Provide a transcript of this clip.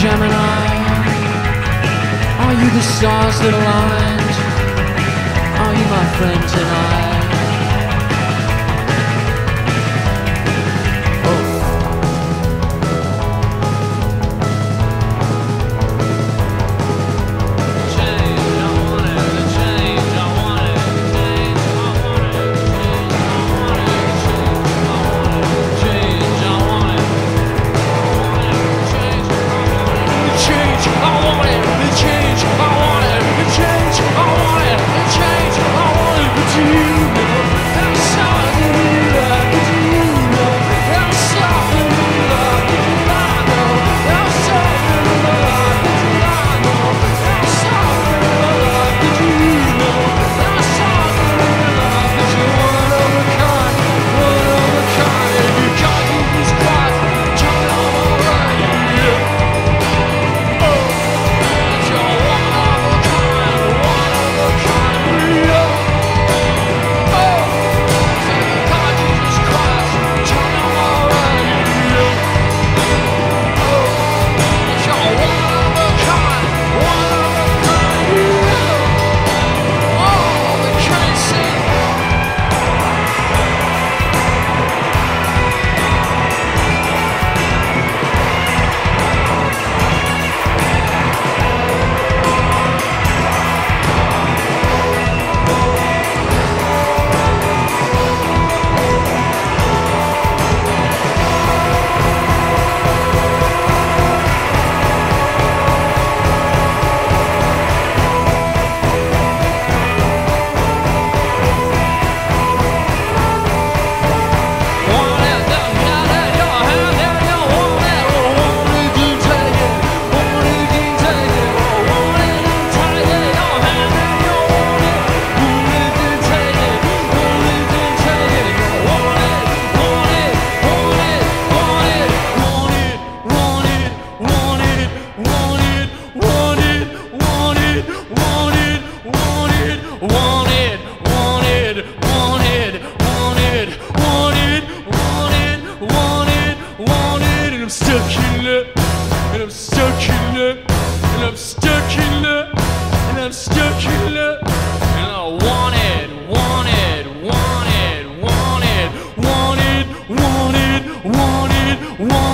Gemini? Are you the stars that aligned? Are you my friend tonight? wanted, wanted, wanted, wanted, wanted, wanted, wanted, wanted, wanted, wanted, wanted, wanted, wanted, and I'm stuck in love, and I'm stuck in love, and I'm stuck in love, and I'm stuck in love, and I wanted, wanted, wanted, wanted, wanted, wanted, wanted, wanted.